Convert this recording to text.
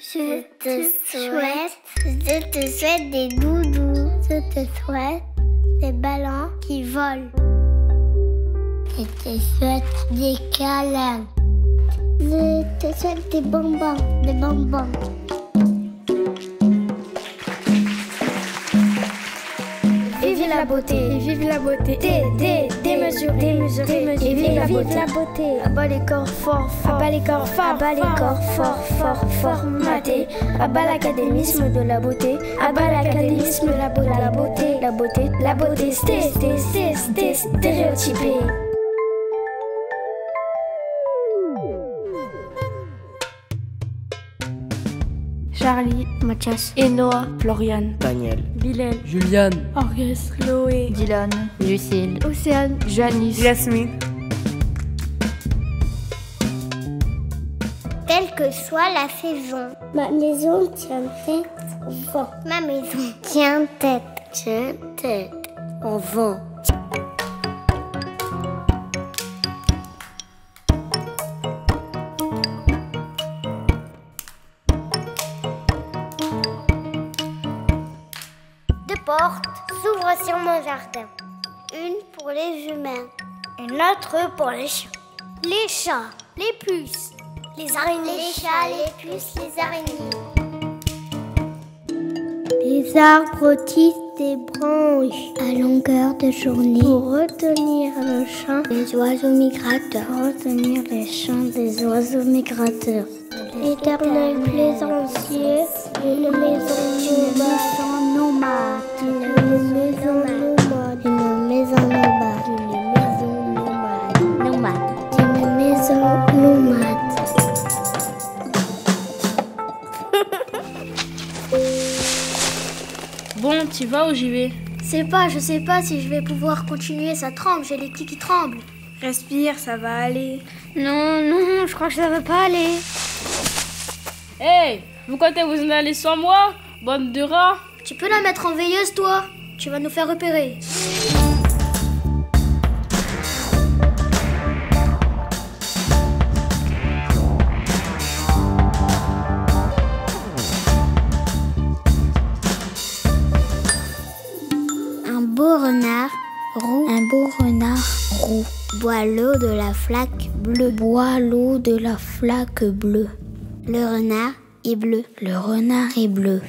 Je te souhaite, je te souhaite des doudous. Je te souhaite des ballons qui volent. Je te souhaite des câlins. Je te souhaite des bonbons, des bonbons. Vive la beauté, vive la beauté, des, des, démesurés, et vive la beauté. Abat les corps fort, fort, abat les corps fort, abat les corps fort, fort, formatés. Abat l'académisme de la beauté, abat l'académisme de la beauté, la beauté, la beauté, la beauté, sté, sté, sté, sté, stéréotypée. Charlie, Mathias, Enoa, Florian, Daniel, Bilal, Juliane, Orgus, Chloé, Dylan, Lucille, Océane, Janice, Jasmine. Quelle que soit la saison, ma maison tient tête au vent. Ma maison tient tête, tient tête au vent. Deux portes s'ouvrent sur mon jardin. Une pour les humains, une autre pour les chiens. Les chats, les puces, les araignées. Les chats, les puces, les araignées. Les arbres tissent des branches à longueur de journée pour retenir le chant des oiseaux migrateurs. Pour retenir les chants des oiseaux migrateurs. L'éternel plaisancier, une maison une maison nomade, une maison nomade, une maison nomade, une maison nomade, nomade, une maison nomade. Bon, tu vas ou j'y vais sais pas, je sais pas si je vais pouvoir continuer, ça tremble, j'ai les petits qui tremblent. Respire, ça va aller. Non, non, je crois que ça va pas aller. Hey, vous comptez vous en aller sans moi? Bande de rats Tu peux la mettre en veilleuse, toi? Tu vas nous faire repérer. Un beau renard roux, un beau renard roux, boit l'eau de la flaque bleue, boit l'eau de la flaque bleue. Le renard est bleu, le renard est bleu.